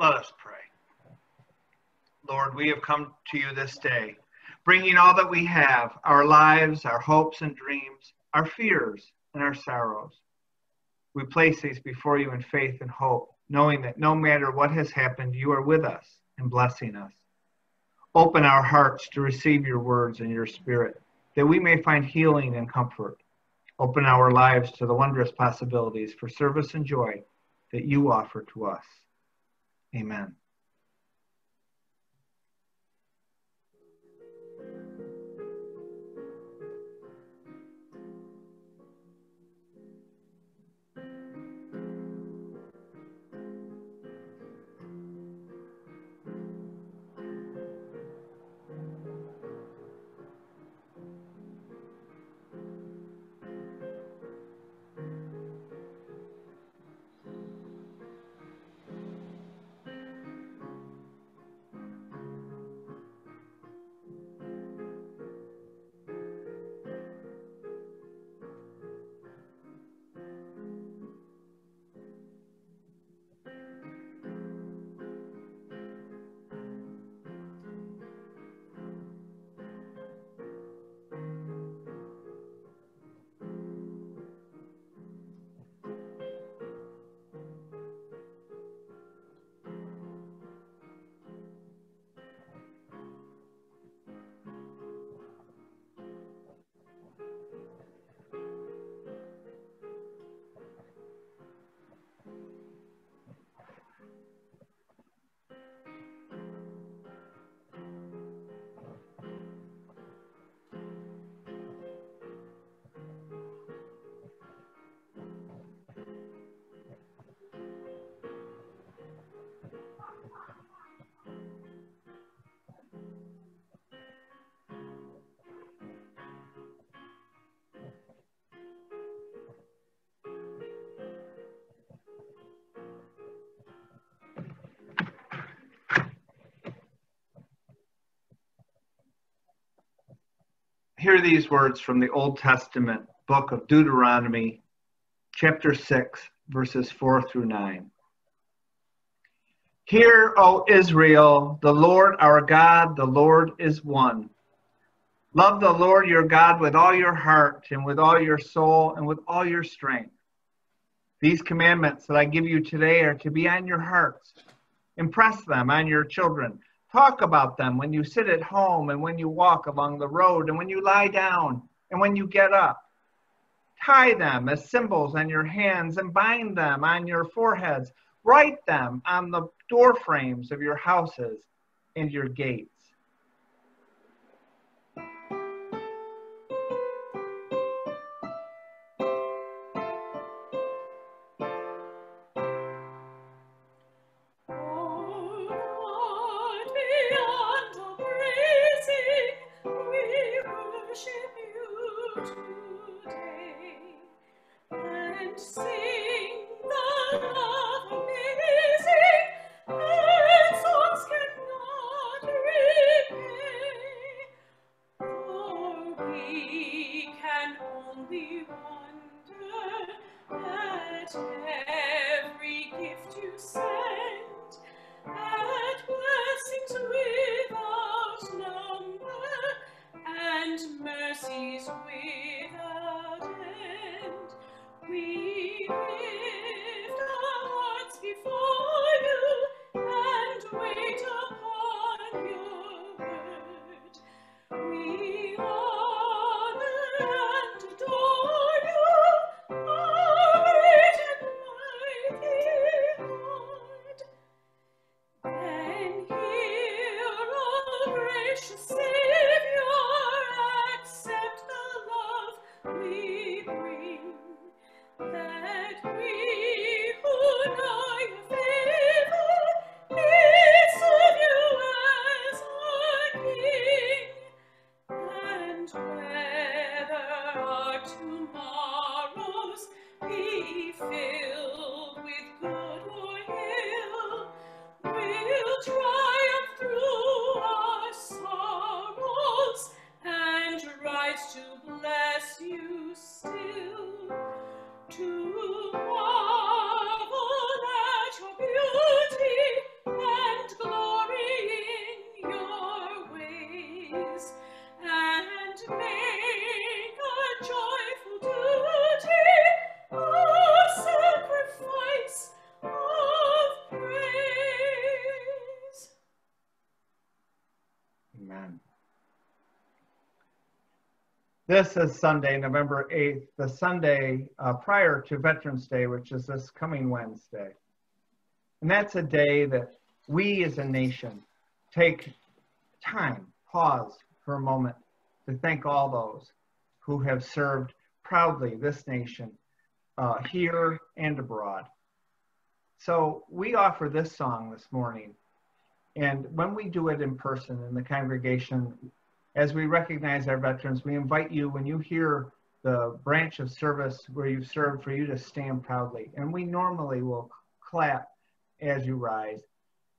Let us pray. Lord, we have come to you this day, bringing all that we have our lives, our hopes and dreams, our fears and our sorrows. We place these before you in faith and hope, knowing that no matter what has happened, you are with us and blessing us. Open our hearts to receive your words and your spirit, that we may find healing and comfort. Open our lives to the wondrous possibilities for service and joy that you offer to us. Amen. Hear these words from the Old Testament book of Deuteronomy, chapter 6, verses 4 through 9. Hear, O Israel, the Lord our God, the Lord is one. Love the Lord your God with all your heart and with all your soul and with all your strength. These commandments that I give you today are to be on your hearts. Impress them on your children. Talk about them when you sit at home and when you walk along the road and when you lie down and when you get up. Tie them as symbols on your hands and bind them on your foreheads. Write them on the door frames of your houses and your gates. This is Sunday, November 8th, the Sunday uh, prior to Veterans Day, which is this coming Wednesday. And that's a day that we as a nation take time, pause for a moment to thank all those who have served proudly this nation uh, here and abroad. So we offer this song this morning. And when we do it in person in the congregation, as we recognize our veterans, we invite you when you hear the branch of service where you've served for you to stand proudly. And we normally will clap as you rise.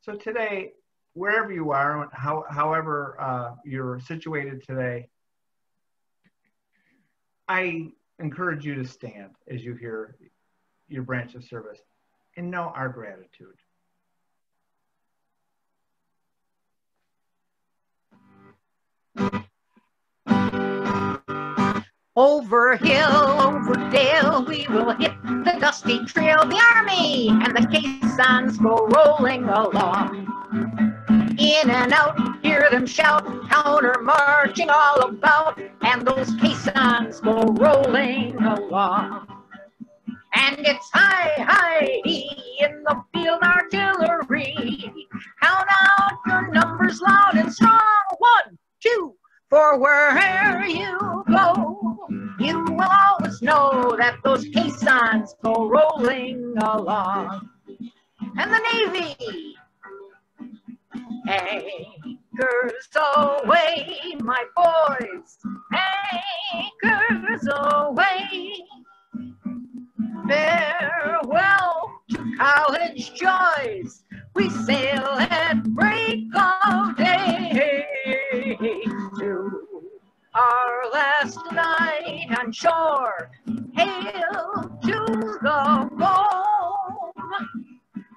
So today, wherever you are, how, however uh, you're situated today, I encourage you to stand as you hear your branch of service and know our gratitude. Over hill, over dale, we will hit the dusty trail. The army and the caissons go rolling along. In and out, hear them shout, counter marching all about, and those caissons go rolling along. And it's high, high, in the field artillery. Count out your numbers loud and strong. One, two, go, you will always know that those caissons go rolling along. And the Navy anchors aweigh, my boys, anchors aweigh. Farewell to college joys. We sail at break of day our last night on shore. Hail to the foam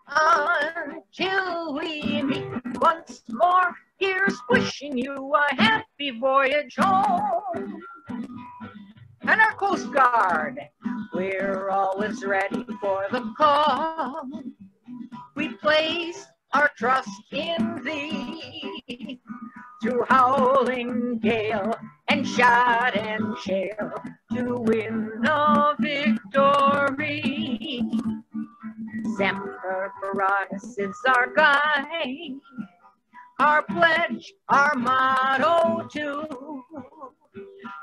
until we meet once more. Here's wishing you a happy voyage home. And our Coast Guard, we're always ready for the call. We place our trust in thee through howling gale and shot and shell to win the victory. Semper Paratus is our guide, our pledge, our motto too.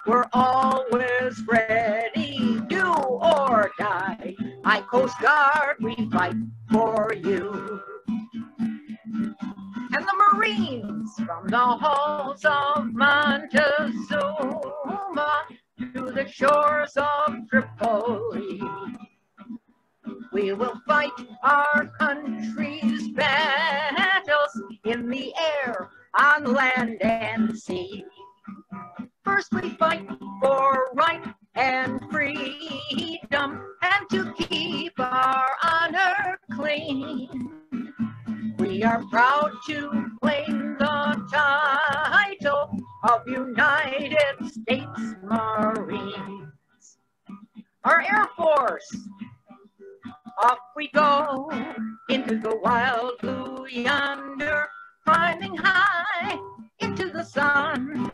We're always ready, do or die. Aye Coast Guard, we fight for you. And the Marines from the halls of Montezuma to the shores of Tripoli. We will fight our country's battles in the air, on land and sea. First we fight for right and freedom and to keep our honor clean. We are proud to claim the title of United States Marines. Our Air Force, off we go into the wild blue yonder, climbing high into the sun.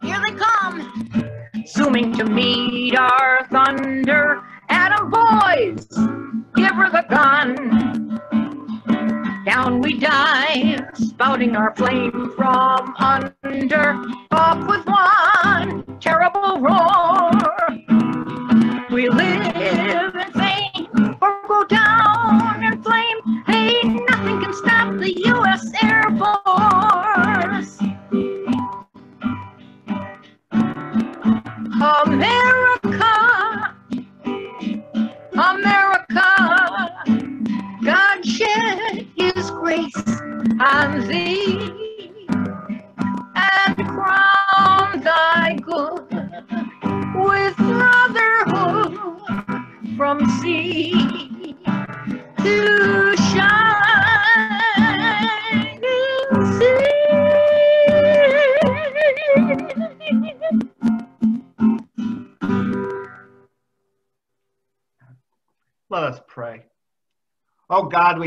Here they come, zooming to meet our thunder. Atom boys, give her the gun. Down we dive, spouting our flame from under, off with one terrible roar.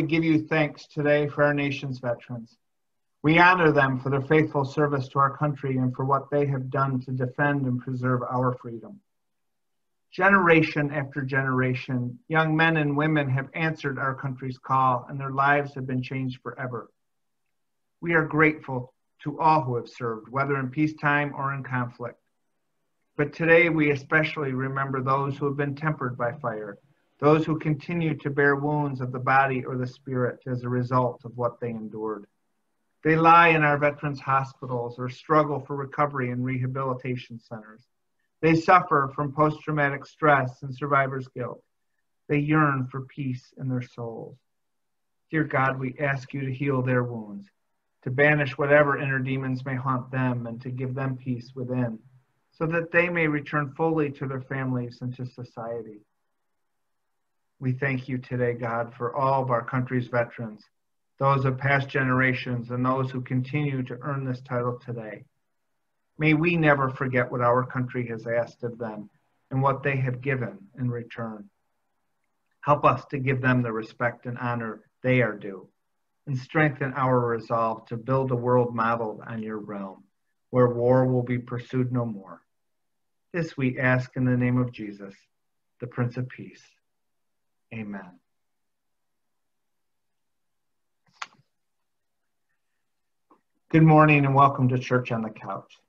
We give you thanks today for our nation's veterans. We honor them for their faithful service to our country and for what they have done to defend and preserve our freedom. Generation after generation, young men and women have answered our country's call and their lives have been changed forever. We are grateful to all who have served, whether in peacetime or in conflict. But today we especially remember those who have been tempered by fire, those who continue to bear wounds of the body or the spirit as a result of what they endured. They lie in our veterans' hospitals or struggle for recovery in rehabilitation centers. They suffer from post traumatic stress and survivor's guilt. They yearn for peace in their souls. Dear God, we ask you to heal their wounds, to banish whatever inner demons may haunt them, and to give them peace within, so that they may return fully to their families and to society. We thank you today, God, for all of our country's veterans, those of past generations, and those who continue to earn this title today. May we never forget what our country has asked of them and what they have given in return. Help us to give them the respect and honor they are due, and strengthen our resolve to build a world modeled on your realm, where war will be pursued no more. This we ask in the name of Jesus, the Prince of Peace. Amen. Good morning and welcome to Church on the Couch.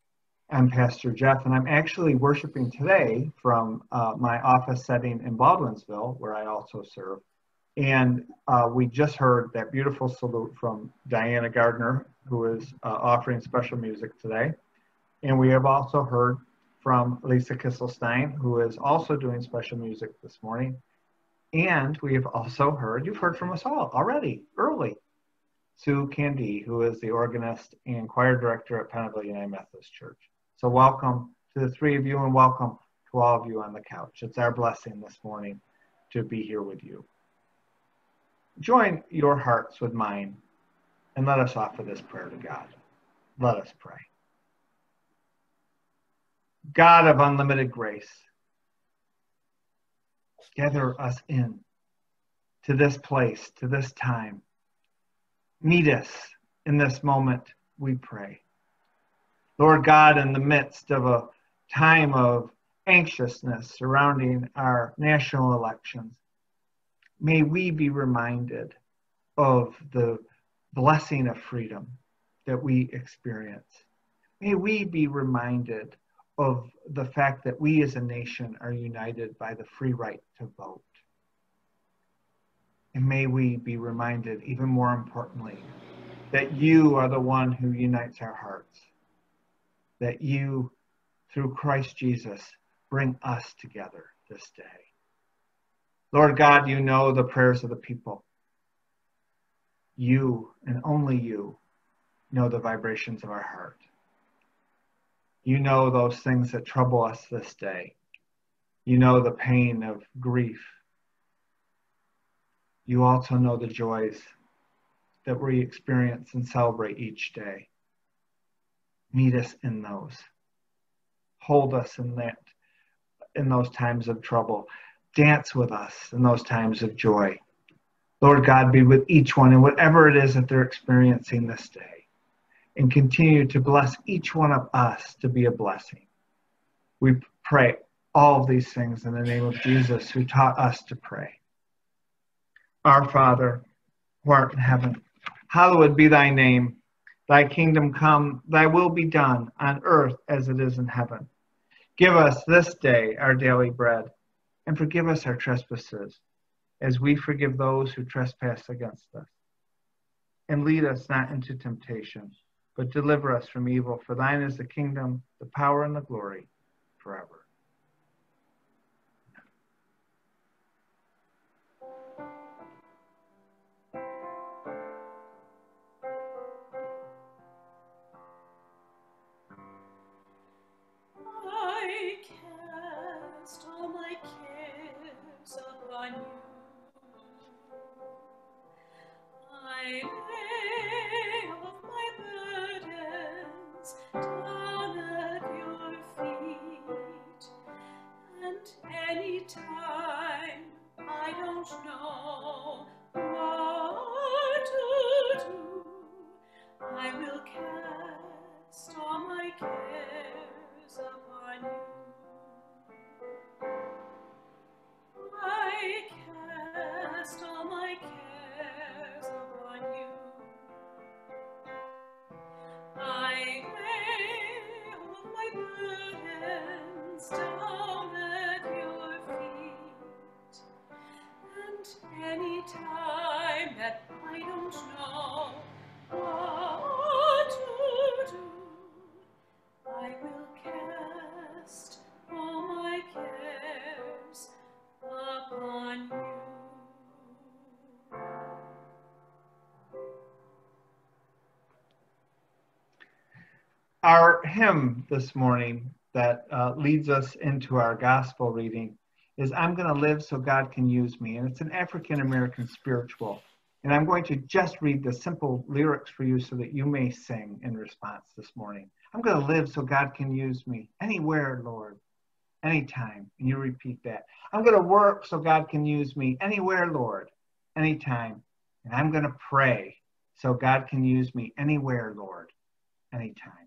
I'm Pastor Jeff, and I'm actually worshiping today from uh, my office setting in Baldwinsville, where I also serve. And uh, we just heard that beautiful salute from Diana Gardner, who is uh, offering special music today. And we have also heard from Lisa Kisselstein, who is also doing special music this morning. And we have also heard, you've heard from us all already, early, Sue Candy, who is the organist and choir director at Pennellville United Methodist Church. So welcome to the three of you and welcome to all of you on the couch. It's our blessing this morning to be here with you. Join your hearts with mine and let us offer this prayer to God. Let us pray. God of unlimited grace, gather us in to this place, to this time. Meet us in this moment, we pray. Lord God, in the midst of a time of anxiousness surrounding our national elections, may we be reminded of the blessing of freedom that we experience. May we be reminded of the fact that we as a nation are united by the free right to vote. And may we be reminded, even more importantly, that you are the one who unites our hearts, that you, through Christ Jesus, bring us together this day. Lord God, you know the prayers of the people. You and only you know the vibrations of our heart. You know those things that trouble us this day. You know the pain of grief. You also know the joys that we experience and celebrate each day. Meet us in those. Hold us in that in those times of trouble. Dance with us in those times of joy. Lord God, be with each one and whatever it is that they're experiencing this day and continue to bless each one of us to be a blessing. We pray all of these things in the name of Jesus, who taught us to pray. Our Father, who art in heaven, hallowed be thy name. Thy kingdom come, thy will be done on earth as it is in heaven. Give us this day our daily bread, and forgive us our trespasses, as we forgive those who trespass against us. And lead us not into temptation but deliver us from evil. For thine is the kingdom, the power, and the glory forever. Hymn this morning that uh, leads us into our gospel reading is I'm going to live so God can use me. And it's an African American spiritual. And I'm going to just read the simple lyrics for you so that you may sing in response this morning. I'm going to live so God can use me anywhere, Lord, anytime. And you repeat that. I'm going to work so God can use me anywhere, Lord, anytime. And I'm going to pray so God can use me anywhere, Lord, anytime.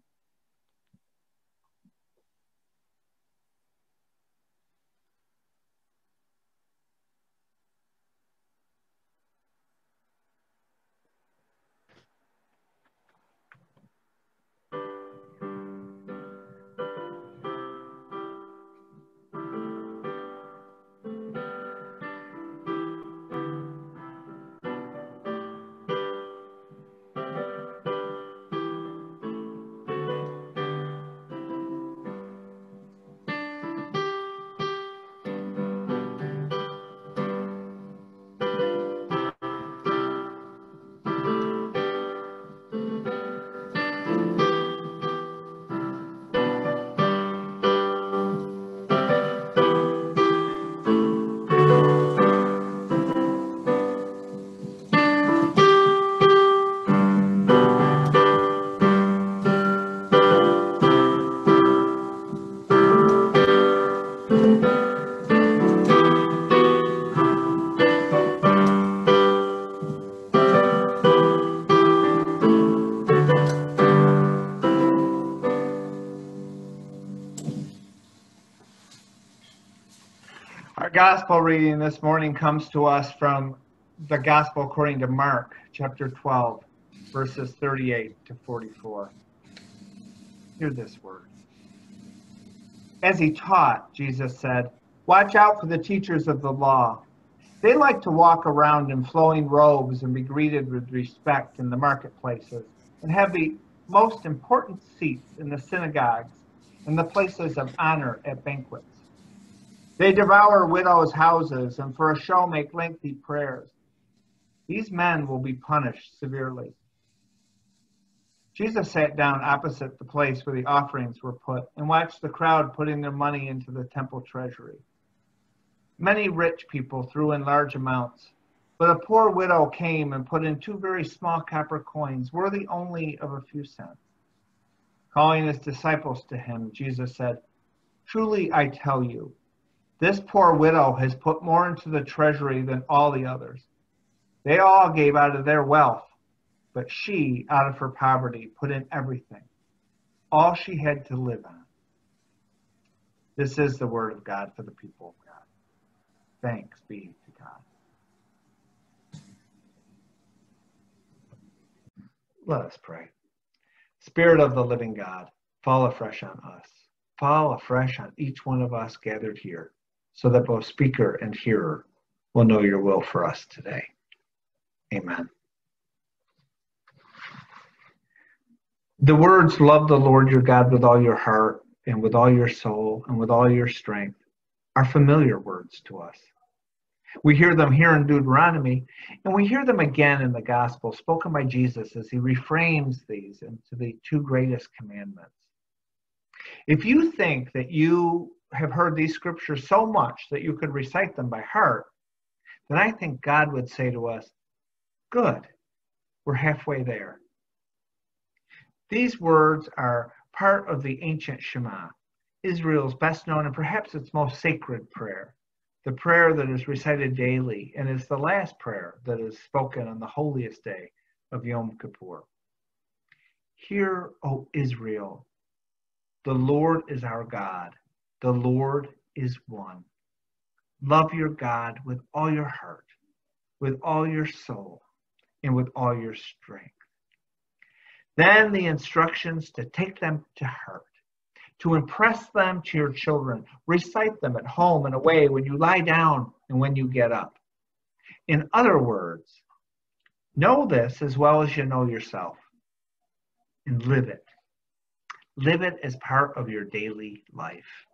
Gospel reading this morning comes to us from the gospel according to Mark, chapter 12, verses 38 to 44. Hear this word. As he taught, Jesus said, Watch out for the teachers of the law. They like to walk around in flowing robes and be greeted with respect in the marketplaces and have the most important seats in the synagogues and the places of honor at banquets. They devour widows' houses and for a show make lengthy prayers. These men will be punished severely. Jesus sat down opposite the place where the offerings were put and watched the crowd putting their money into the temple treasury. Many rich people threw in large amounts, but a poor widow came and put in two very small copper coins, worthy only of a few cents. Calling his disciples to him, Jesus said, Truly I tell you, this poor widow has put more into the treasury than all the others. They all gave out of their wealth, but she, out of her poverty, put in everything, all she had to live on. This is the word of God for the people of God. Thanks be to God. Let us pray. Spirit of the living God, fall afresh on us. Fall afresh on each one of us gathered here so that both speaker and hearer will know your will for us today. Amen. The words, love the Lord your God with all your heart and with all your soul and with all your strength, are familiar words to us. We hear them here in Deuteronomy, and we hear them again in the gospel spoken by Jesus as he reframes these into the two greatest commandments. If you think that you have heard these scriptures so much that you could recite them by heart, then I think God would say to us, Good, we're halfway there. These words are part of the ancient Shema, Israel's best known and perhaps its most sacred prayer, the prayer that is recited daily and is the last prayer that is spoken on the holiest day of Yom Kippur. Hear, O Israel, the Lord is our God. The Lord is one. Love your God with all your heart, with all your soul, and with all your strength. Then the instructions to take them to heart, to impress them to your children, recite them at home and away when you lie down and when you get up. In other words, know this as well as you know yourself and live it. Live it as part of your daily life.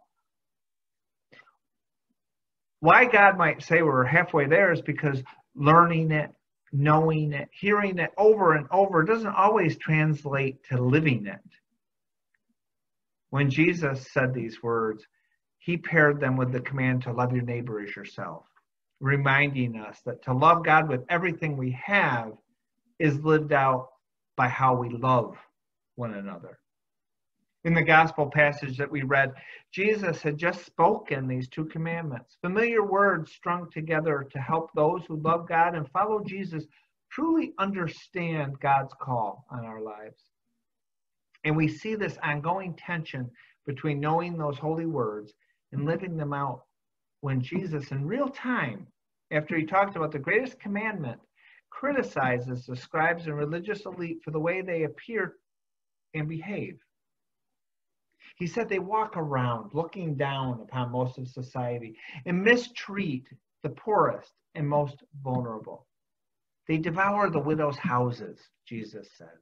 Why God might say we're halfway there is because learning it, knowing it, hearing it over and over doesn't always translate to living it. When Jesus said these words, he paired them with the command to love your neighbor as yourself, reminding us that to love God with everything we have is lived out by how we love one another in the gospel passage that we read, Jesus had just spoken these two commandments, familiar words strung together to help those who love God and follow Jesus truly understand God's call on our lives. And we see this ongoing tension between knowing those holy words and living them out when Jesus, in real time, after he talked about the greatest commandment, criticizes the scribes and religious elite for the way they appear and behave. He said they walk around looking down upon most of society and mistreat the poorest and most vulnerable. They devour the widow's houses, Jesus said,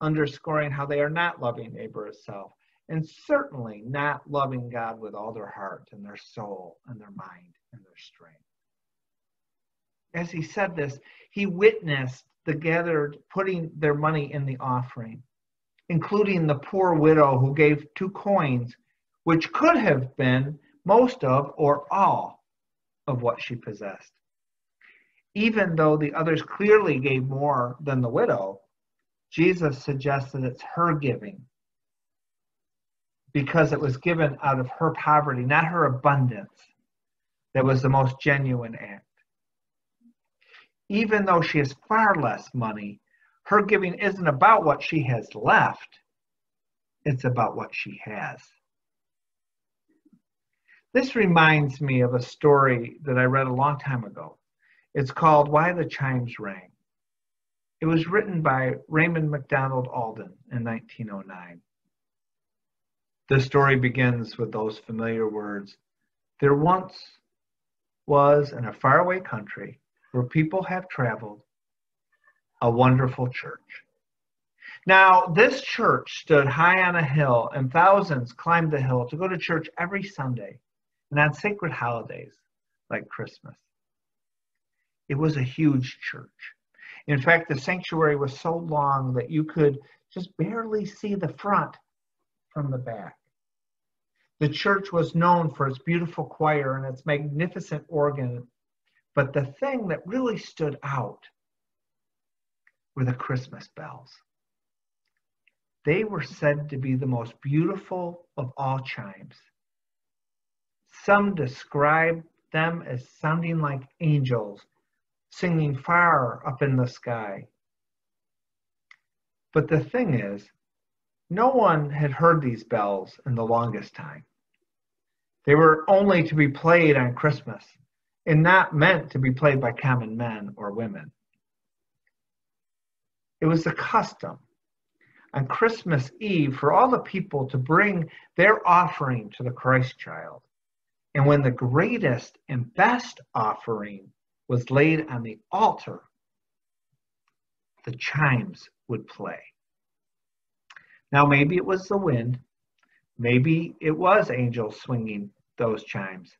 underscoring how they are not loving neighbor as self and certainly not loving God with all their heart and their soul and their mind and their strength. As he said this, he witnessed the gathered putting their money in the offering including the poor widow who gave two coins, which could have been most of or all of what she possessed. Even though the others clearly gave more than the widow, Jesus suggests that it's her giving because it was given out of her poverty, not her abundance, that was the most genuine act. Even though she has far less money, her giving isn't about what she has left, it's about what she has. This reminds me of a story that I read a long time ago. It's called Why the Chimes Rang. It was written by Raymond MacDonald Alden in 1909. The story begins with those familiar words There once was in a faraway country where people have traveled a wonderful church. Now, this church stood high on a hill, and thousands climbed the hill to go to church every Sunday and on sacred holidays like Christmas. It was a huge church. In fact, the sanctuary was so long that you could just barely see the front from the back. The church was known for its beautiful choir and its magnificent organ, but the thing that really stood out were the Christmas bells. They were said to be the most beautiful of all chimes. Some describe them as sounding like angels singing far up in the sky. But the thing is, no one had heard these bells in the longest time. They were only to be played on Christmas and not meant to be played by common men or women. It was the custom on Christmas Eve for all the people to bring their offering to the Christ child. And when the greatest and best offering was laid on the altar, the chimes would play. Now, maybe it was the wind, maybe it was angels swinging those chimes,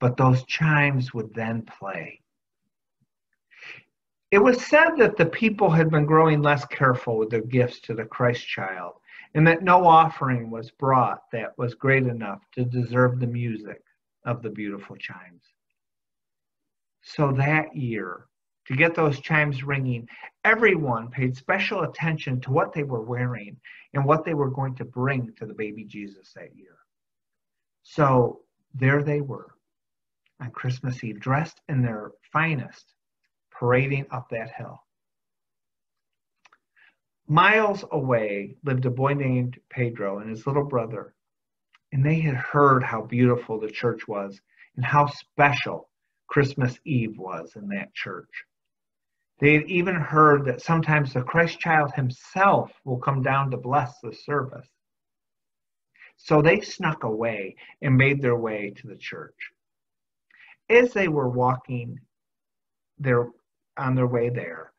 but those chimes would then play. It was said that the people had been growing less careful with their gifts to the Christ child, and that no offering was brought that was great enough to deserve the music of the beautiful chimes. So that year, to get those chimes ringing, everyone paid special attention to what they were wearing and what they were going to bring to the baby Jesus that year. So there they were on Christmas Eve, dressed in their finest parading up that hill. Miles away lived a boy named Pedro and his little brother, and they had heard how beautiful the church was and how special Christmas Eve was in that church. They had even heard that sometimes the Christ child himself will come down to bless the service. So they snuck away and made their way to the church. As they were walking their on their way there,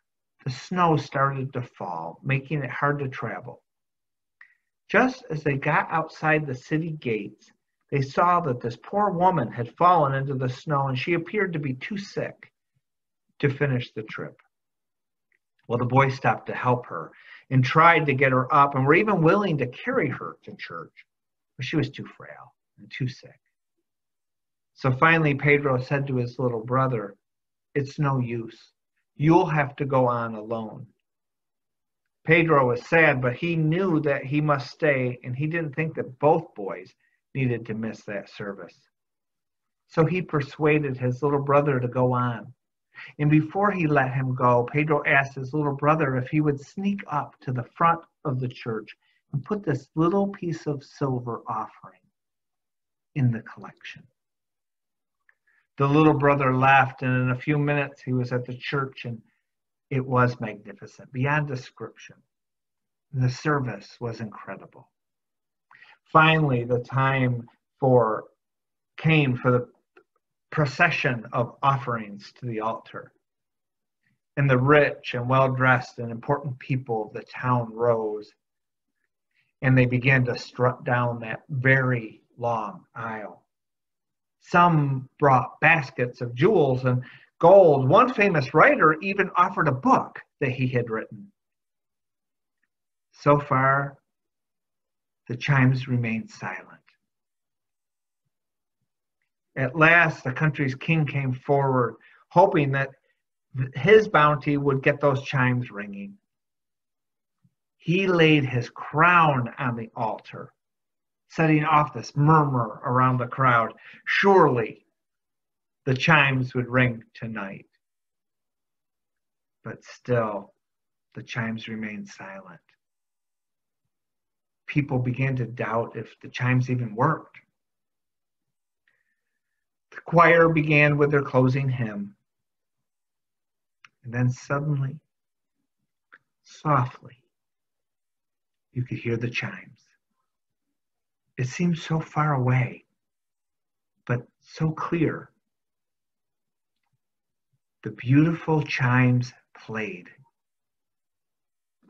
the snow started to fall, making it hard to travel. Just as they got outside the city gates, they saw that this poor woman had fallen into the snow and she appeared to be too sick to finish the trip. Well, the boys stopped to help her and tried to get her up and were even willing to carry her to church, but she was too frail and too sick. So finally, Pedro said to his little brother, It's no use. You'll have to go on alone. Pedro was sad, but he knew that he must stay, and he didn't think that both boys needed to miss that service. So he persuaded his little brother to go on. And before he let him go, Pedro asked his little brother if he would sneak up to the front of the church and put this little piece of silver offering in the collection. The little brother laughed, and in a few minutes he was at the church, and it was magnificent, beyond description. The service was incredible. Finally, the time for came for the procession of offerings to the altar. And the rich and well dressed and important people of the town rose, and they began to strut down that very long aisle. Some brought baskets of jewels and gold. One famous writer even offered a book that he had written. So far, the chimes remained silent. At last, the country's king came forward, hoping that his bounty would get those chimes ringing. He laid his crown on the altar setting off this murmur around the crowd. Surely the chimes would ring tonight. But still, the chimes remained silent. People began to doubt if the chimes even worked. The choir began with their closing hymn. And then suddenly, softly, you could hear the chimes. It seemed so far away, but so clear. The beautiful chimes played.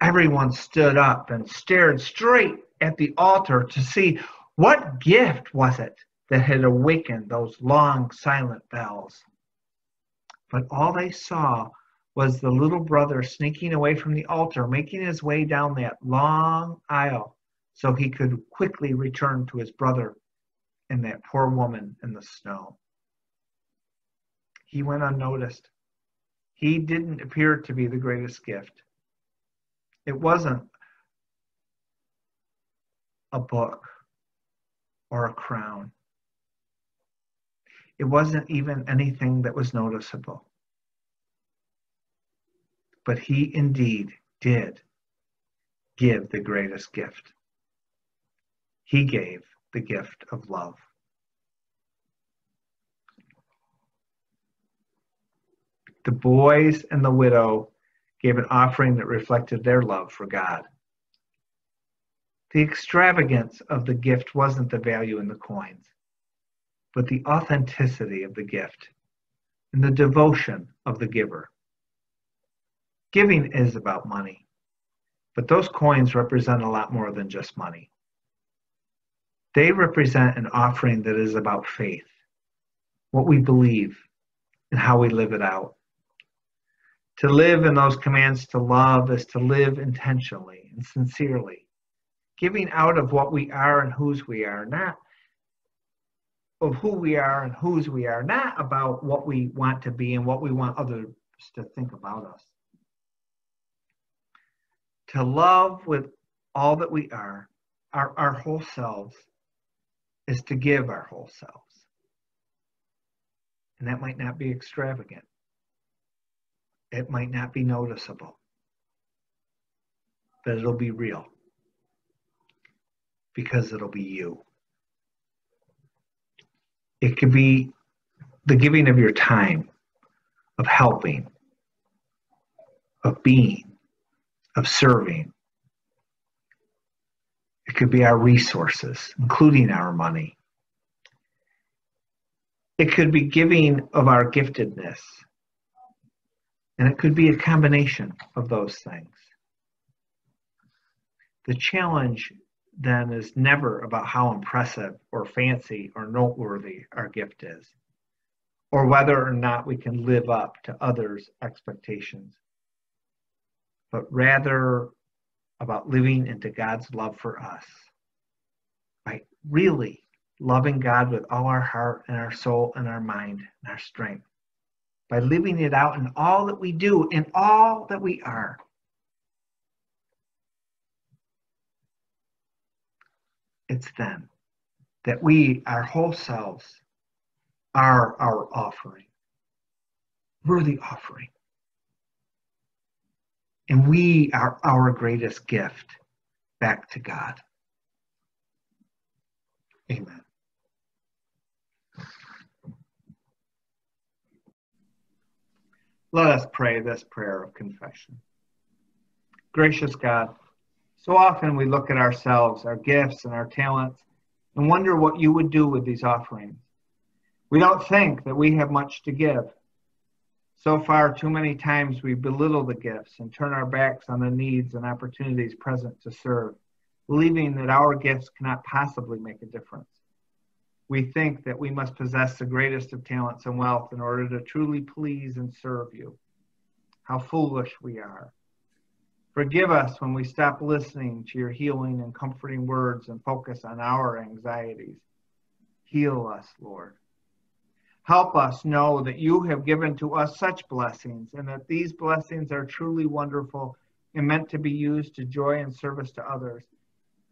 Everyone stood up and stared straight at the altar to see what gift was it that had awakened those long silent bells. But all they saw was the little brother sneaking away from the altar, making his way down that long aisle so he could quickly return to his brother and that poor woman in the snow. He went unnoticed. He didn't appear to be the greatest gift. It wasn't a book or a crown. It wasn't even anything that was noticeable. But he indeed did give the greatest gift. He gave the gift of love. The boys and the widow gave an offering that reflected their love for God. The extravagance of the gift wasn't the value in the coins, but the authenticity of the gift and the devotion of the giver. Giving is about money, but those coins represent a lot more than just money. They represent an offering that is about faith, what we believe, and how we live it out. To live in those commands to love is to live intentionally and sincerely, giving out of what we are and whose we are, not of who we are and whose we are, not about what we want to be and what we want others to think about us to love with all that we are, our, our whole selves, is to give our whole selves. And that might not be extravagant. It might not be noticeable. But it'll be real. Because it'll be you. It could be the giving of your time, of helping, of being, of serving. It could be our resources, including our money. It could be giving of our giftedness. And it could be a combination of those things. The challenge then is never about how impressive or fancy or noteworthy our gift is, or whether or not we can live up to others' expectations but rather about living into God's love for us. By really loving God with all our heart and our soul and our mind and our strength. By living it out in all that we do, in all that we are. It's then that we, our whole selves, are our offering. We're the offering. And we are our greatest gift back to God. Amen. Let us pray this prayer of confession. Gracious God, so often we look at ourselves, our gifts, and our talents, and wonder what you would do with these offerings. We don't think that we have much to give. So far, too many times we belittle the gifts and turn our backs on the needs and opportunities present to serve, believing that our gifts cannot possibly make a difference. We think that we must possess the greatest of talents and wealth in order to truly please and serve you. How foolish we are. Forgive us when we stop listening to your healing and comforting words and focus on our anxieties. Heal us, Lord. Help us know that you have given to us such blessings and that these blessings are truly wonderful and meant to be used to joy and service to others.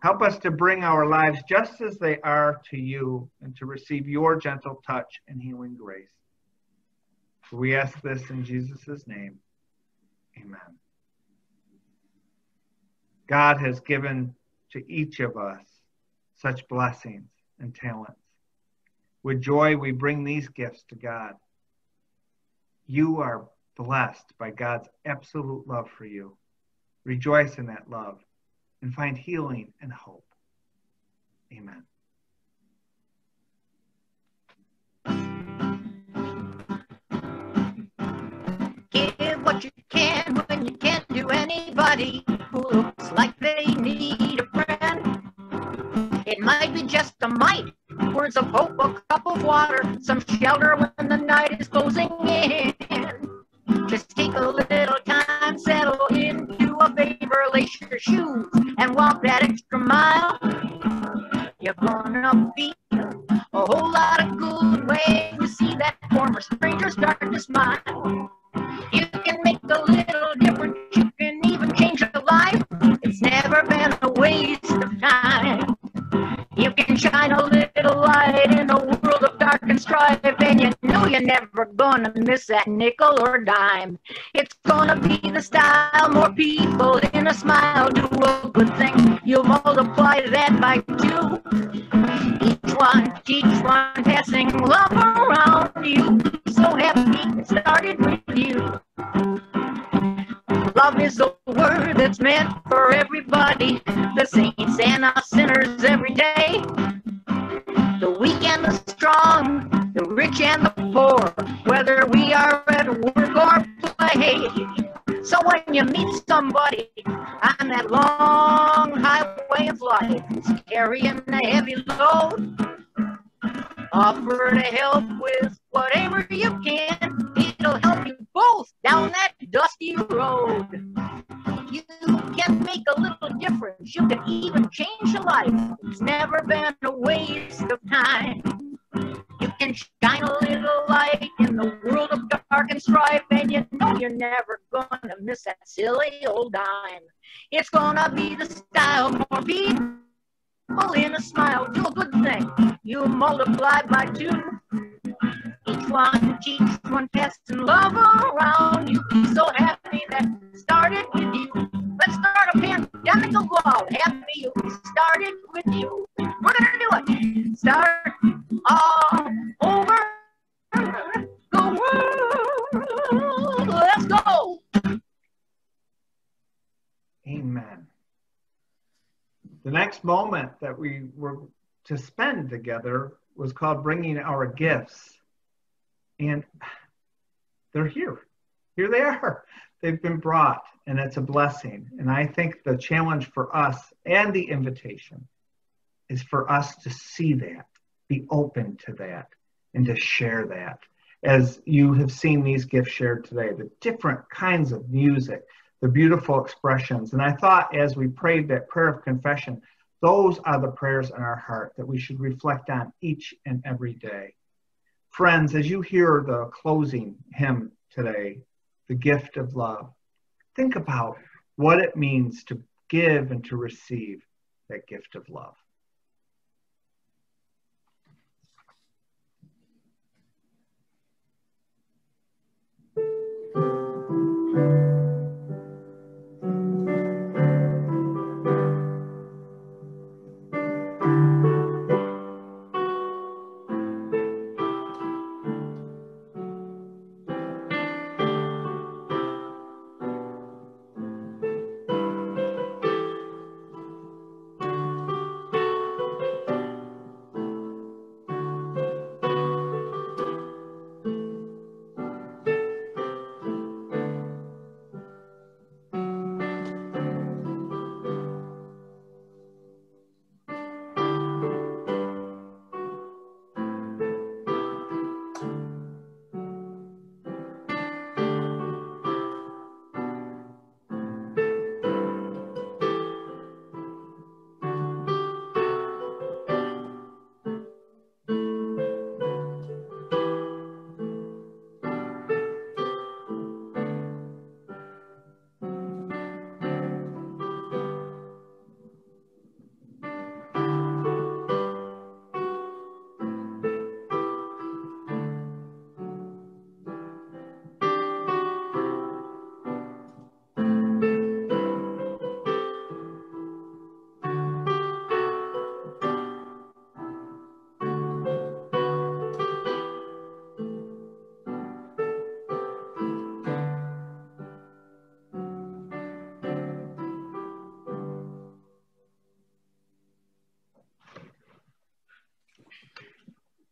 Help us to bring our lives just as they are to you and to receive your gentle touch and healing grace. We ask this in Jesus' name. Amen. God has given to each of us such blessings and talents. With joy, we bring these gifts to God. You are blessed by God's absolute love for you. Rejoice in that love and find healing and hope. Amen. Give what you can when you can't do anybody who looks like they need a friend. It might be just a mite, words of hope, a cup of water, some shelter when the night is closing in. Just take a little time, settle into a favor, lace your shoes, and walk that extra mile. You're gonna feel a whole lot of good when you see that former stranger start to smile. You can make a little difference, you can even change a life. It's never been a waste of time. You can shine a little light in a world of dark and strife, and you know you're never gonna miss that nickel or dime. It's gonna be the style, more people in a smile do a good thing. You multiply that by two. Each one, each one passing love around you. So happy it started with you. Love is a word that's meant for everybody, the saints and us sinners every day. The weak and the strong, the rich and the poor, whether we are at work or play. So when you meet somebody on that long highway of life, carrying a heavy load, offer to help with whatever you can. It'll help you both down that dusty road. You can make a little difference. You can even change a life. It's never been a waste of time. You can shine a little light in the world of dark and strife, and you know you're never gonna miss that silly old dime. It's gonna be the style more people in a smile, do a good thing. You multiply by two. Each one, each one passing love around. You be so happy that started with you. Let's start a pandemic of love. Happy you started with you. We're gonna do it. Start all over the world. Let's go. Amen. The next moment that we were to spend together was called bringing our gifts. And they're here. Here they are. They've been brought, and it's a blessing. And I think the challenge for us and the invitation is for us to see that, be open to that, and to share that. As you have seen these gifts shared today, the different kinds of music, the beautiful expressions. And I thought as we prayed that prayer of confession, those are the prayers in our heart that we should reflect on each and every day. Friends, as you hear the closing hymn today, the gift of love, think about what it means to give and to receive that gift of love.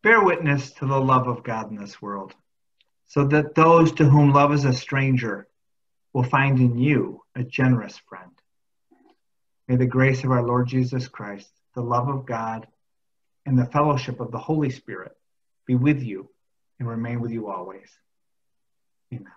Bear witness to the love of God in this world, so that those to whom love is a stranger will find in you a generous friend. May the grace of our Lord Jesus Christ, the love of God, and the fellowship of the Holy Spirit be with you and remain with you always. Amen.